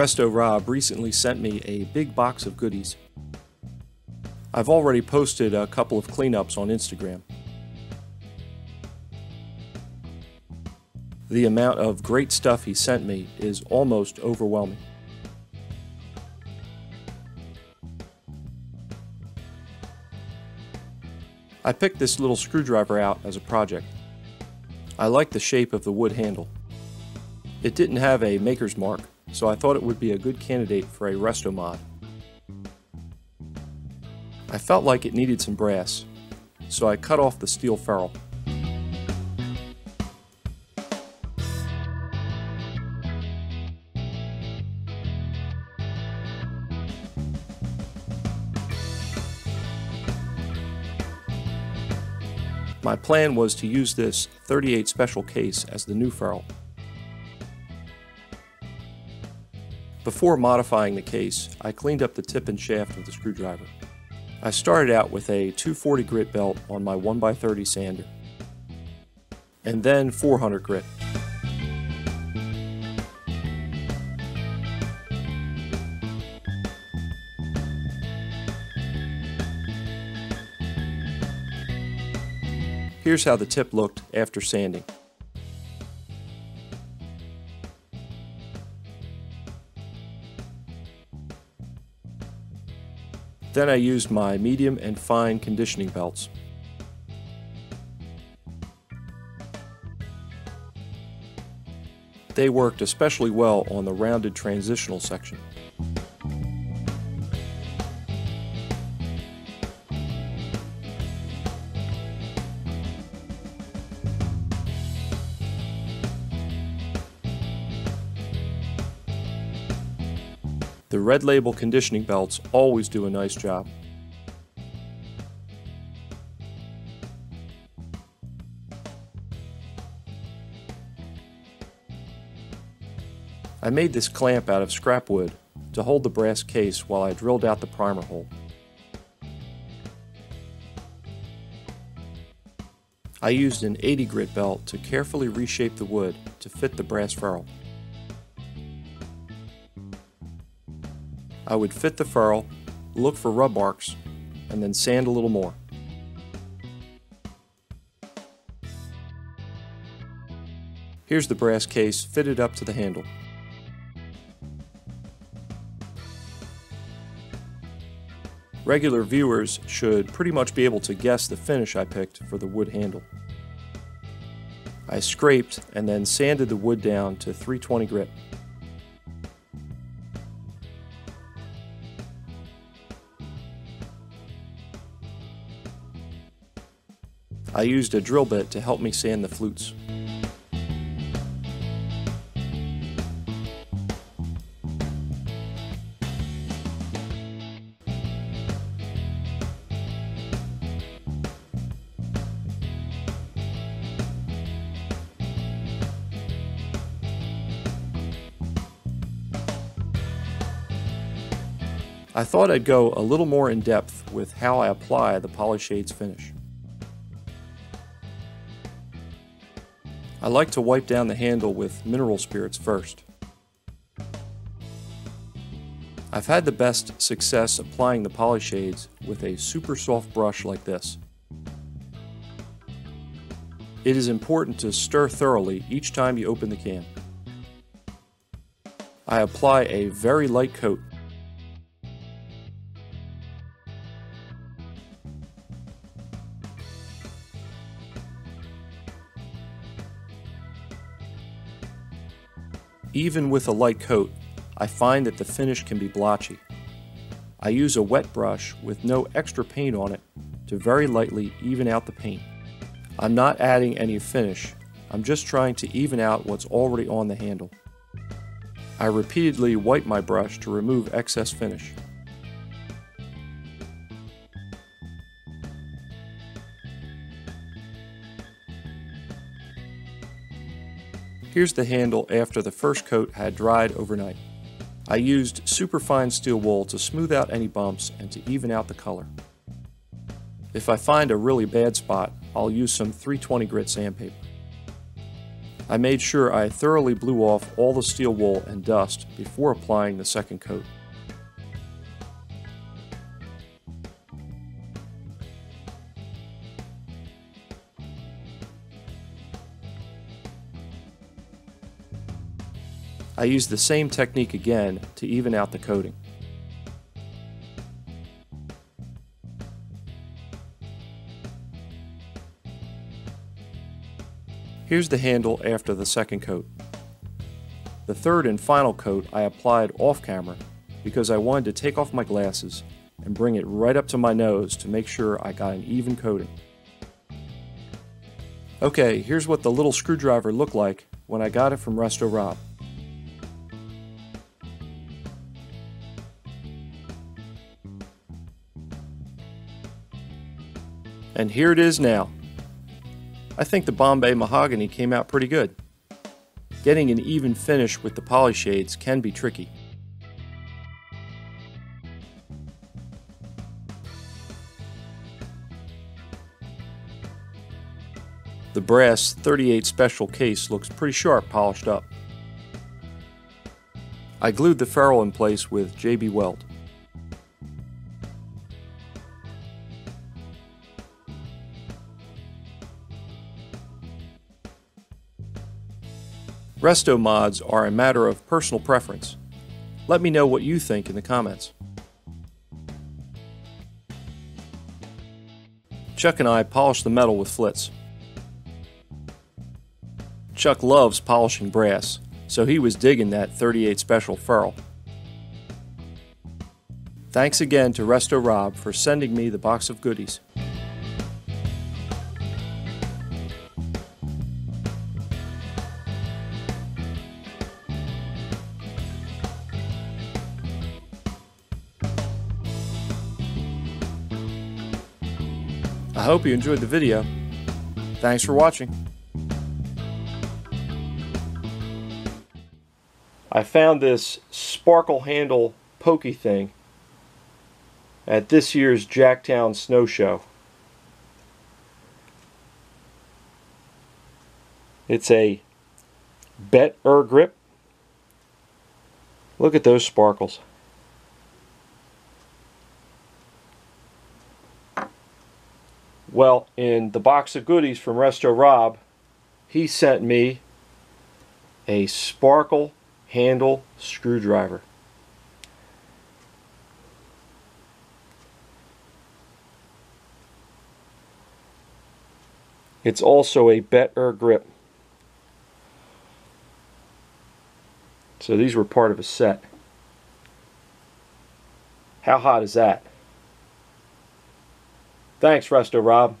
Resto Rob recently sent me a big box of goodies. I've already posted a couple of cleanups on Instagram. The amount of great stuff he sent me is almost overwhelming. I picked this little screwdriver out as a project. I like the shape of the wood handle. It didn't have a maker's mark, so I thought it would be a good candidate for a resto mod. I felt like it needed some brass, so I cut off the steel ferrule. My plan was to use this 38 special case as the new ferrule. Before modifying the case, I cleaned up the tip and shaft of the screwdriver. I started out with a 240 grit belt on my 1x30 sander, and then 400 grit. Here's how the tip looked after sanding. Then I used my medium and fine conditioning belts. They worked especially well on the rounded transitional section. The red label conditioning belts always do a nice job. I made this clamp out of scrap wood to hold the brass case while I drilled out the primer hole. I used an 80 grit belt to carefully reshape the wood to fit the brass ferrule. I would fit the ferrule, look for rub marks, and then sand a little more. Here's the brass case fitted up to the handle. Regular viewers should pretty much be able to guess the finish I picked for the wood handle. I scraped and then sanded the wood down to 320 grit. I used a drill bit to help me sand the flutes. I thought I'd go a little more in depth with how I apply the Polyshades finish. I like to wipe down the handle with mineral spirits first. I've had the best success applying the Polyshades with a super soft brush like this. It is important to stir thoroughly each time you open the can. I apply a very light coat Even with a light coat, I find that the finish can be blotchy. I use a wet brush with no extra paint on it to very lightly even out the paint. I'm not adding any finish, I'm just trying to even out what's already on the handle. I repeatedly wipe my brush to remove excess finish. Here's the handle after the first coat had dried overnight. I used superfine steel wool to smooth out any bumps and to even out the color. If I find a really bad spot, I'll use some 320 grit sandpaper. I made sure I thoroughly blew off all the steel wool and dust before applying the second coat. I used the same technique again to even out the coating. Here's the handle after the second coat. The third and final coat I applied off camera because I wanted to take off my glasses and bring it right up to my nose to make sure I got an even coating. Okay, here's what the little screwdriver looked like when I got it from Resto Rob. And here it is now. I think the Bombay Mahogany came out pretty good. Getting an even finish with the Polyshades can be tricky. The brass 38 special case looks pretty sharp polished up. I glued the ferrule in place with JB Weld. Resto mods are a matter of personal preference. Let me know what you think in the comments. Chuck and I polished the metal with flitz. Chuck loves polishing brass, so he was digging that 38 Special ferrule. Thanks again to Resto Rob for sending me the box of goodies. Hope you enjoyed the video. Thanks for watching. I found this sparkle handle pokey thing at this year's Jacktown Snow Show. It's a Bet Ur grip. Look at those sparkles. Well, in the box of goodies from Resto Rob, he sent me a sparkle handle screwdriver. It's also a better grip. So these were part of a set. How hot is that? Thanks, Resto Rob.